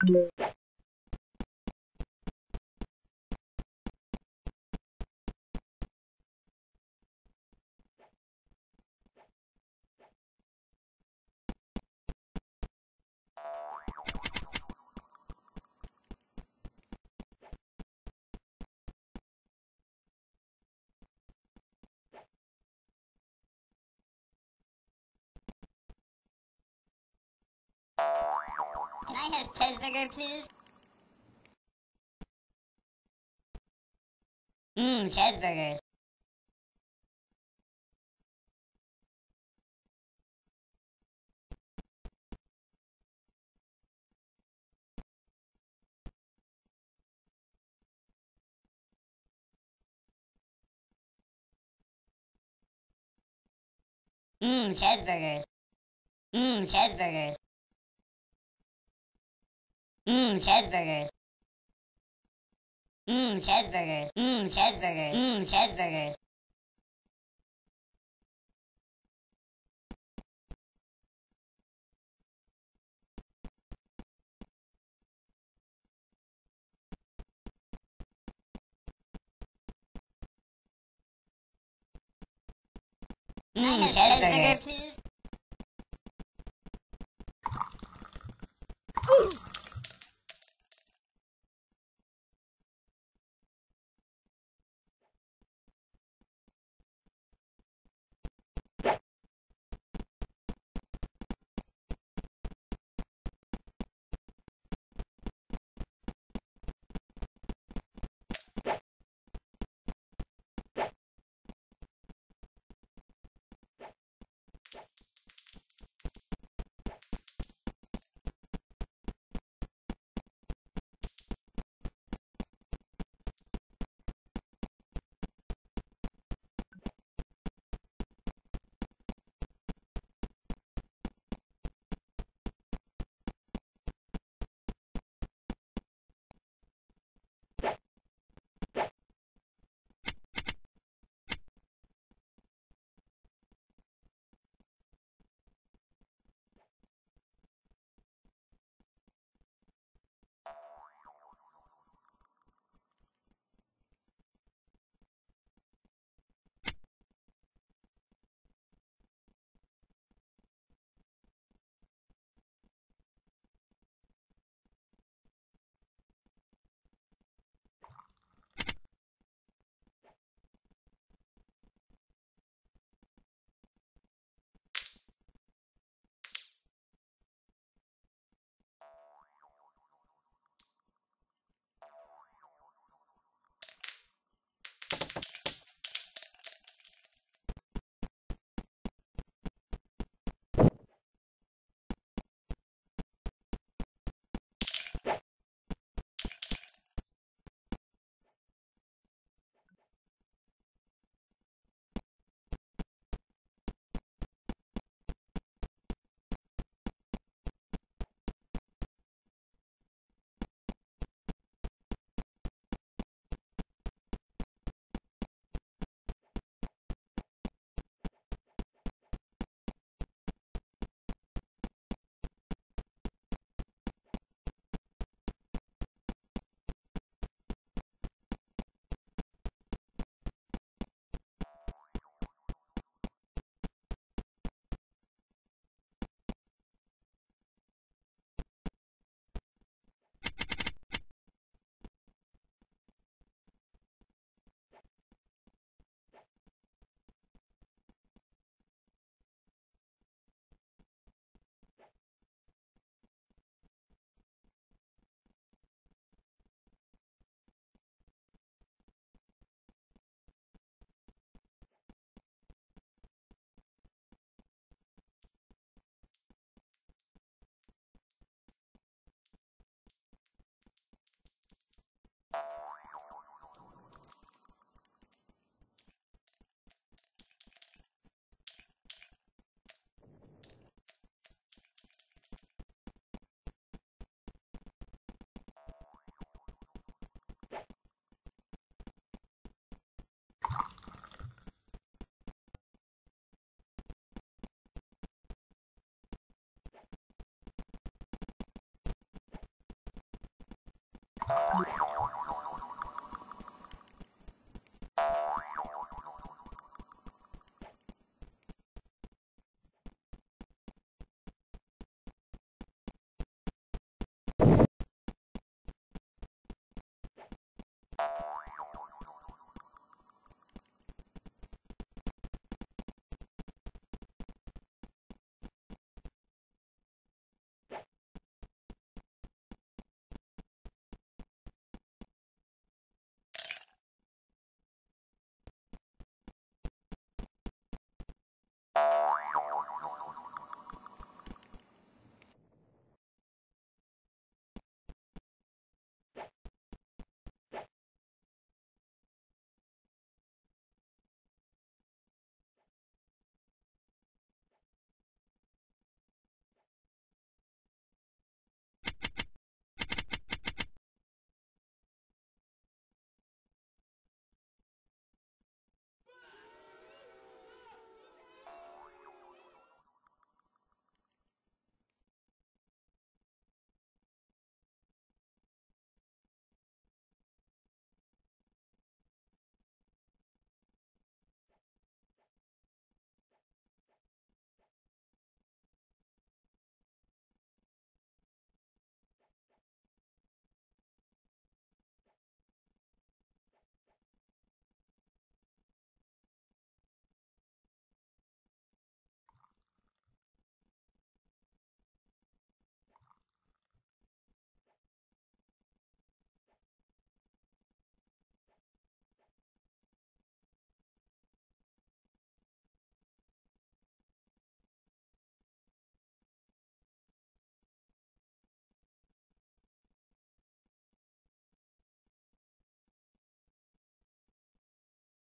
Thank you. Can I have cheeseburger, please? Mmm, cheeseburgers. Mmm, cheeseburgers. Mmm, cheeseburgers. Mmm, cheeseburgers. Mmm, cheeseburgers. Mmm, cheeseburgers. Mmm, cheeseburgers. Mmm, mmm cheeseburger, please. Cheeseburger.